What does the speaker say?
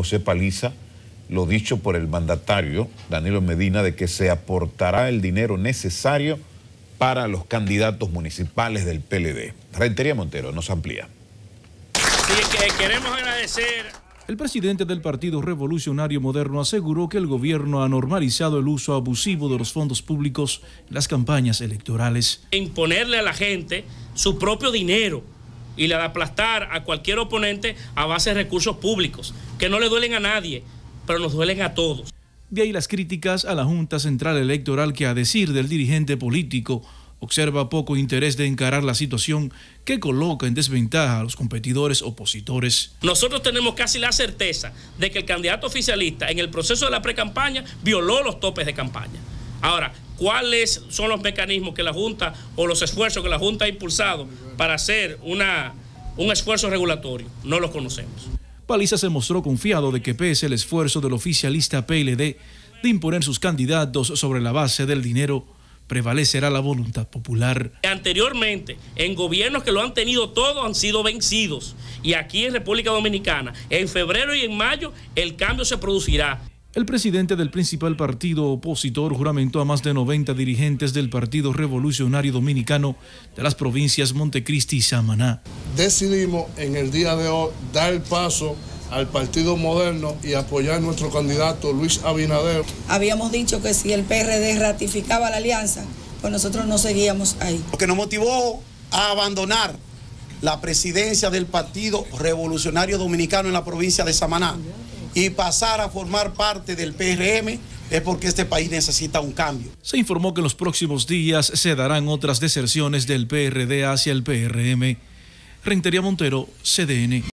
José Paliza lo dicho por el mandatario Danilo Medina de que se aportará el dinero necesario para los candidatos municipales del PLD. Rentería Montero nos amplía. Sí, que queremos agradecer. El presidente del Partido Revolucionario Moderno aseguró que el gobierno ha normalizado el uso abusivo de los fondos públicos en las campañas electorales. Imponerle a la gente su propio dinero y le aplastar a cualquier oponente a base de recursos públicos, que no le duelen a nadie, pero nos duelen a todos. De ahí las críticas a la Junta Central Electoral que a decir del dirigente político observa poco interés de encarar la situación que coloca en desventaja a los competidores opositores. Nosotros tenemos casi la certeza de que el candidato oficialista en el proceso de la precampaña violó los topes de campaña. Ahora, ¿cuáles son los mecanismos que la Junta o los esfuerzos que la Junta ha impulsado para hacer una, un esfuerzo regulatorio? No los conocemos. Paliza se mostró confiado de que pese el esfuerzo del oficialista PLD de imponer sus candidatos sobre la base del dinero, prevalecerá la voluntad popular. Anteriormente, en gobiernos que lo han tenido todo han sido vencidos. Y aquí en República Dominicana, en febrero y en mayo, el cambio se producirá. El presidente del principal partido opositor juramentó a más de 90 dirigentes del Partido Revolucionario Dominicano de las provincias Montecristi y Samaná. Decidimos en el día de hoy dar el paso al Partido Moderno y apoyar a nuestro candidato Luis Abinader. Habíamos dicho que si el PRD ratificaba la alianza, pues nosotros no seguíamos ahí. Lo que nos motivó a abandonar la presidencia del Partido Revolucionario Dominicano en la provincia de Samaná y pasar a formar parte del PRM es porque este país necesita un cambio. Se informó que en los próximos días se darán otras deserciones del PRD hacia el PRM. Rentería Montero, CDN.